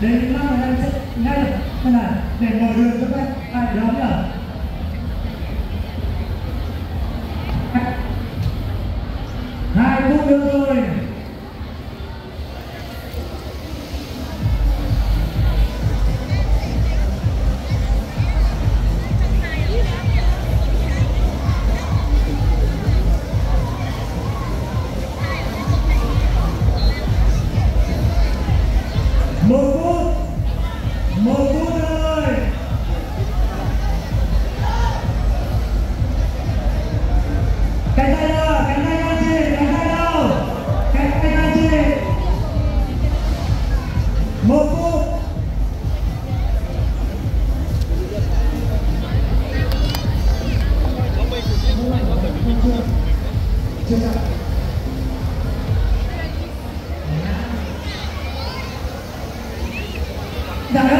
đến đến 5 là em sẽ hai phút nữa thôi. Một phút. 接下，